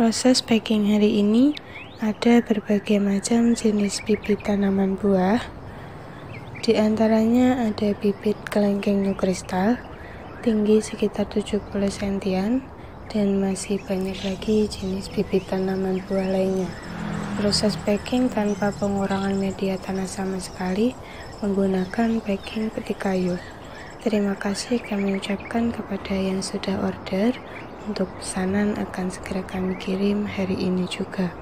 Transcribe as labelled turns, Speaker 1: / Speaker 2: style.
Speaker 1: Proses packing hari ini ada berbagai macam jenis bibit tanaman buah. Di antaranya ada bibit kelengkeng kristal, tinggi sekitar 70 cm dan masih banyak lagi jenis bibit tanaman buah lainnya. Proses packing tanpa pengurangan media tanah sama sekali menggunakan packing peti kayu. Terima kasih kami ucapkan kepada yang sudah order. Untuk pesanan akan segera kami kirim hari ini juga.